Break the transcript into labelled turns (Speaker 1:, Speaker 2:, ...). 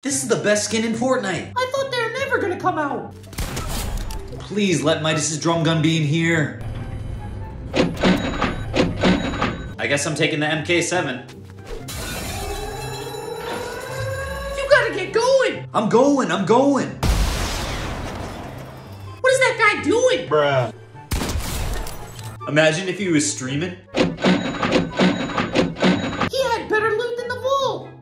Speaker 1: This is the best skin in Fortnite.
Speaker 2: I thought they're never gonna come out.
Speaker 1: Please let Midas's drum gun be in here. I guess I'm taking the MK7.
Speaker 2: You gotta get going.
Speaker 1: I'm going, I'm going.
Speaker 2: What is that guy doing?
Speaker 3: Bruh.
Speaker 1: Imagine if he was streaming